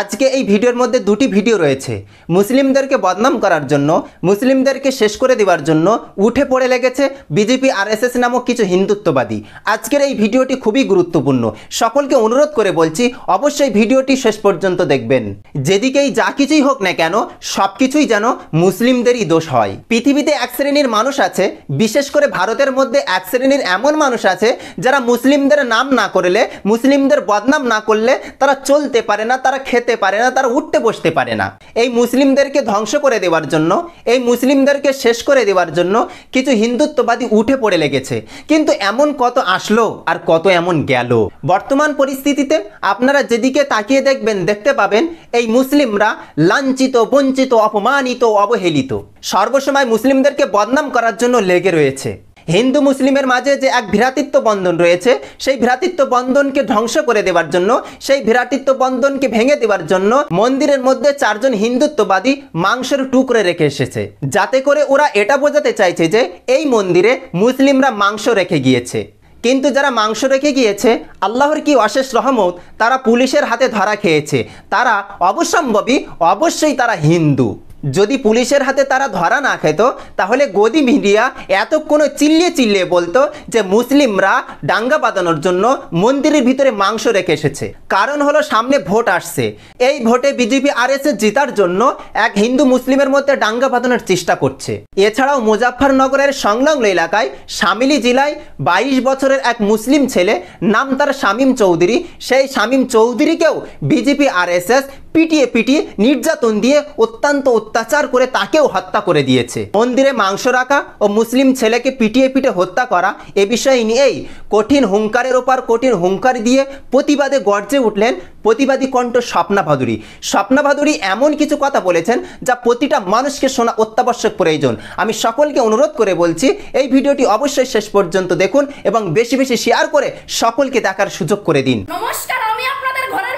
আজকে এই ভিডিওর মধ্যে দুটি ভিডিও রয়েছে। মুসলিমদেরকে বদনাম করার জন্য, মুসলিমদেরকে শেষ করে দেওয়ার জন্য উঠে পড়ে লেগেছে বিজেপি আরএসএস নামক কিছু হিন্দুত্ববাদী। আজকের এই ভিডিওটি খুবই গুরুত্বপূর্ণ। সকলকে অনুরোধ করে বলছি, অবশ্যই ভিডিওটি শেষ পর্যন্ত দেখবেন। যেদিকেই যা কিছুই হোক না কেন সব কিছুই যেন মুসলিমদেরই দোষ হয়। পৃথিবীতে এক শ্রেণির মানুষ আছে, বিশেষ করে ভারতের মধ্যে এক শ্রেণির এমন মানুষ আছে, যারা মুসলিমদের নাম না করলে, মুসলিমদের বদনাম না করলে তারা চলতে পারে না, তারা খেতে পারে না, তারা উঠতে বসতে পারে না। এই মুসলিমদেরকে ধ্বংস করে দেওয়ার জন্য, এই মুসলিমদেরকে শেষ করে দেওয়ার জন্য কিছু হিন্দুত্ববাদী উঠে পড়ে লেগেছে। কিন্তু এমন কত আসলো আর কত এমন গেল? বর্তমান পরিস্থিতিতে আপনারা যেদিকে তাকিয়ে দেখবেন, দেখতে পাবেন এই মুসলিমরা লাঞ্ছিত, বঞ্চিত, অপমানিত, অবহেলিত। সর্বসময় মুসলিমদেরকে বদনাম করার জন্য লেগে রয়েছে। হিন্দু মুসলিমের মাঝে যে এক ভ্রাতৃত্ব বন্ধন রয়েছে, সেই ভ্রাতৃত্ব বন্ধনকে ধ্বংস করে দেওয়ার জন্য, সেই ভ্রাতৃত্ব বন্ধনকে ভেঙে দেওয়ার জন্য মন্দিরের মধ্যে চারজন হিন্দুত্ববাদী মাংসের টুকরে রেখে এসেছে। যাতে করে ওরা এটা বোঝাতে চাইছে যে, এই মন্দিরে মুসলিমরা মাংস রেখে গিয়েছে। কিন্তু যারা মাংস রেখে গিয়েছে, আল্লাহর কি অশেষ রহমত, তারা পুলিশের হাতে ধরা খেয়েছে। তারা অবশ্যম্ভাবী, অবশ্যই তারা হিন্দু। যদি পুলিশের হাতে তারা ধরা না খেত, তাহলে গদি মিডিয়া এতক্ষণ চিল্লিয়ে চিল্লিয়ে বলতো যে মুসলিমরা ডাঙ্গা বাঁধানোর জন্য মন্দিরের ভিতরে মাংস রেখে এসেছে। কারণ হলো সামনে ভোট আসছে। এই ভোটে বিজেপি আর এস জিতার জন্য এক হিন্দু মুসলিমের মধ্যে ডাঙ্গা বাঁধানোর চেষ্টা করছে। এছাড়াও মুজাফরনগরের সংলগ্ন এলাকায় শামিলি জেলায় বাইশ বছরের এক মুসলিম ছেলে নাম তার শামীম চৌধুরী। সেই শামীম চৌধুরীকেও বিজেপি আর এস এস পিটিয়ে পিটিয়ে নির্যাতন দিয়ে অত্যন্ত অত্যাচার করে তাকেও হত্যা করে দিয়েছে। মন্দিরে মাংস রাখা ও মুসলিম ছেলেকে পিটিয়ে পিটে হত্যা করা এ বিষয় নিয়েই কঠিন হুঙ্কারের ওপর কঠিন হুঙ্কার দিয়ে প্রতিবাদে গর্জে উঠলেন প্রতিবাদী কণ্ঠ স্বপ্না ভাদুরী। স্বপ্না ভাদুরী এমন কিছু কথা বলেছেন যা প্রতিটা মানুষকে শোনা অত্যাবশ্যক প্রয়োজন। আমি সকলকে অনুরোধ করে বলছি, এই ভিডিওটি অবশ্যই শেষ পর্যন্ত দেখুন এবং বেশি বেশি শেয়ার করে সকলকে দেখার সুযোগ করে দিন। নমস্কার, আমি আপনাদের ঘরের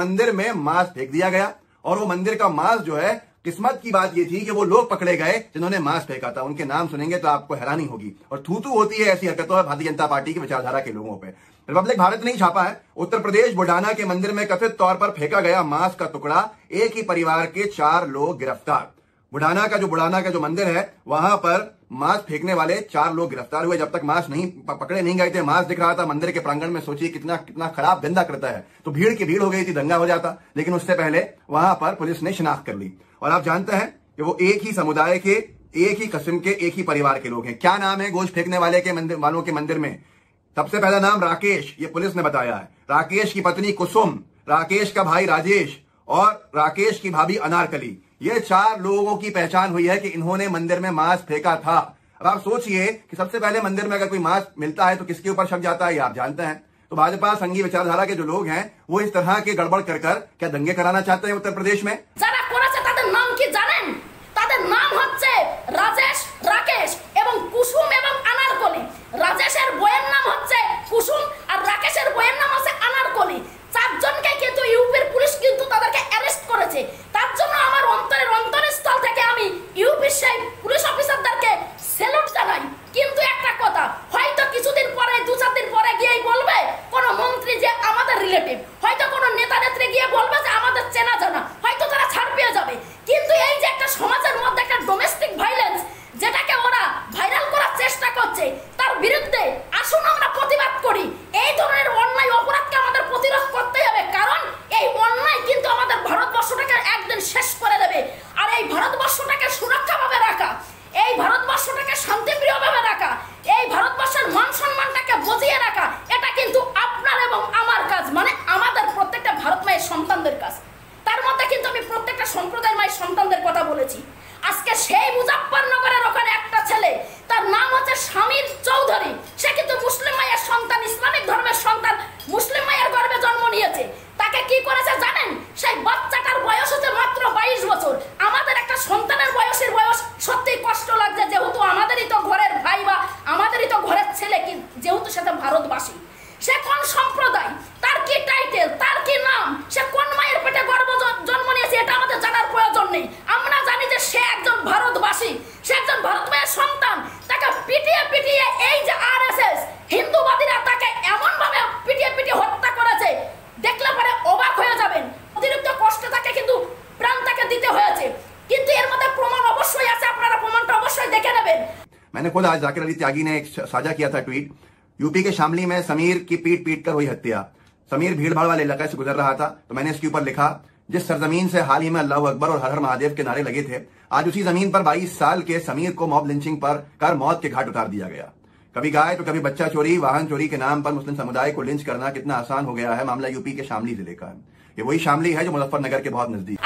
मंदिर में मांस फेंक दिया गया। और वो मंदिर का मांस जो है, किस्मत की बात ये थी कि वो लोग पकड़े गए जिन्होंने मांस फेंका था। उनके नाम सुनेंगे तो आपको हैरानी होगी। और थूतू होती है ऐसी हरकतों है भारतीय जनता पार्टी की विचारधारा के लोगों पर रिपब्लिक भारत ने ही छापा है। उत्तर प्रदेश बुढ़ाना के मंदिर में कथित तौर पर फेंका गया मांस का टुकड़ा। एक ही परिवार के चार लोग गिरफ़्तार। बुढ़ाना का जो बुढ़ाना का जो मंदिर है, वहाँ पर मांस फेंकने वाले चार लोग गिरफ़्तार हुए। जब तक मांस नहीं पकड़े नहीं गए थे मांस दिख रहा था, मंदिर के प्रांगण में सोचिए कितना कितना खराब गंदा करता है। तो भीड़ की भीड़ हो गई थी, दंगा हो जाता। लेकिन उससे पहले वहाँ पर पुलिस ने शिनाख्त कर ली। और आप जानते हैं कि वो एक ही समुदाय के, एक ही कस्म के, एक ही परिवार के लोग हैं। क्या नाम है गोश्त फेंकने वाले के मंदिर, वालों के मंदिर में? सबसे पहला नाम राकेश, ये पुलिस ने बताया है। राकेश की पत्नी कुसुम, राकेश का भाई राजेश, और राकेश की भाभी अनारकली। ये चार लोगों की पहचान हुई है कि इन्होंने मंदिर में मांस फेंका था अब आप सोचिए कि सबसे पहले मंदिर में अगर कोई मांस मिलता है तो किसके ऊपर शक जाता है ये आप जानते हैं तो भाजपा संघी विचारधारा के जो लोग हैं वो इस तरह के गड़बड़ कर कर क्या दंगे कराना चाहते हैं उत्तर प्रदेश में যারা করেছে তাদের নাম কি জানেন তাদের নাম হচ্ছে রাজেশ রাকেশ এবং কুসুম এবং আনারকলি রাজেশের বইয়ের নাম হচ্ছে সম্প্রদায়ময় সন্তানদের কথা বলেছি। আজকে সেই মুজাফরনগরের ওখানে একটা ছেলে, তার নাম হচ্ছে স্বামীর চৌধুরী। সে কিন্তু মুসলিম মায়ের সন্তান, ইসলামিক ধর্মের সন্তান, মুসলিম মায়ের গর্বে জন্ম নিয়েছে। তাকে কি করেছে জানেন? সেই ভারতবাসী সে একজন ভারত সন্তান। তাকে পিটিয়ে পিটিয়ে এই যে আর এস এস হিন্দুবাদীরা তাকে এমনভাবে পিটিয়ে পিটিয়ে হত্যা করেছে, দেখলে পরে অবাক হয়ে যাবেন। অতিরিক্ত কষ্ট তাকে কিন্তু প্রাণ তাকে দিতে হয়েছে। কিন্তু এর মধ্যে প্রমাণ অবশ্যই আছে, আপনারা প্রমাণটা অবশ্যই দেখে নেবেন। मैंने खुद आज जाकिर अली त्यागी ने साझा किया था ट्वीट। यूपी के शामली में समीर की पीट पीट कर हुई हत्या। समीर भीड़ भाड़ वाले इलाके से गुजर रहा था, तो मैंने इसके ऊपर लिखा, जिस सरजमीन से हाल ही में अल्लाह अकबर और हर हर महादेव के नारे लगे थे आज उसी ज़मीन पर बाईस साल के समीर को मॉब लिंचिंग पर कर मौत के घाट उतार दिया गया। कभी गाय तो कभी बच्चा चोरी, वाहन चोरी के नाम पर मुस्लिम समुदाय को लिंच करना कितना आसान हो गया है, मामला यूपी के शामली ज़िले का। है ये वही शामली है जो मुजफ्फरनगर के बहुत नज़दीक।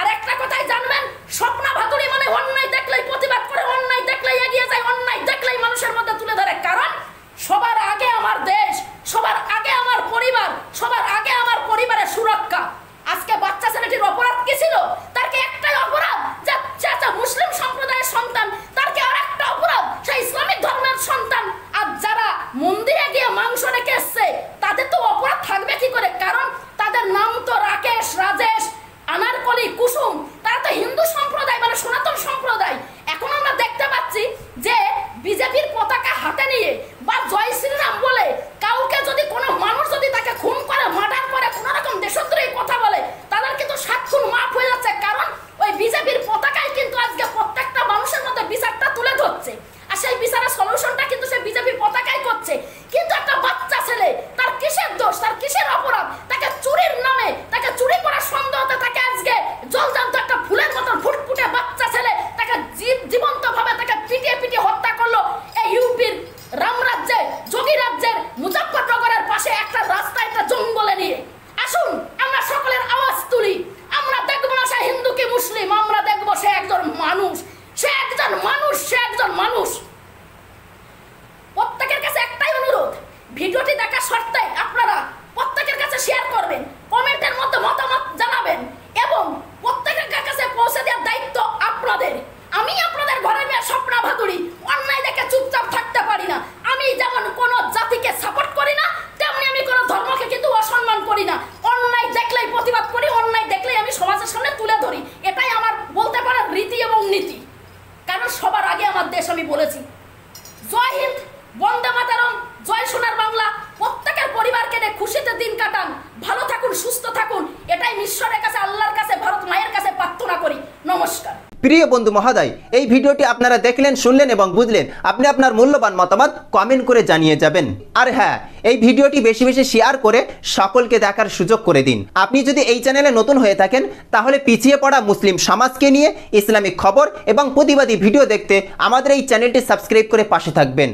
দেশ আমি বলেছি। জয় হিন্দ, বন্দে মাতারম, জয় সোনার বাংলা, প্রত্যেকের পরিবারকে নিয়ে খুশিতে দিন কাটান, ভালো থাকুন, সুস্থ থাকুন, এটাই ঈশ্বরের কাছে, আল্লাহর কাছে, ভারত মায়ের কাছে প্রার্থনা করি। নমস্কার। প্রিয় বন্ধু মহাদয়, এই ভিডিওটি আপনারা দেখলেন, শুনলেন এবং বুঝলেন। আপনি আপনার মূল্যবান মতামত কমেন্ট করে জানিয়ে যাবেন। আর হ্যাঁ এই ভিডিওটি বেশি বেশি শেয়ার করে সকলকে দেখার সুযোগ করে দিন। আপনি যদি এই চ্যানেলে নতুন হয়ে থাকেন, তাহলে পিছিয়ে পড়া মুসলিম সমাজকে নিয়ে ইসলামিক খবর এবং প্রতিবাদী ভিডিও দেখতে আমাদের এই চ্যানেলটি সাবস্ক্রাইব করে পাশে থাকবেন।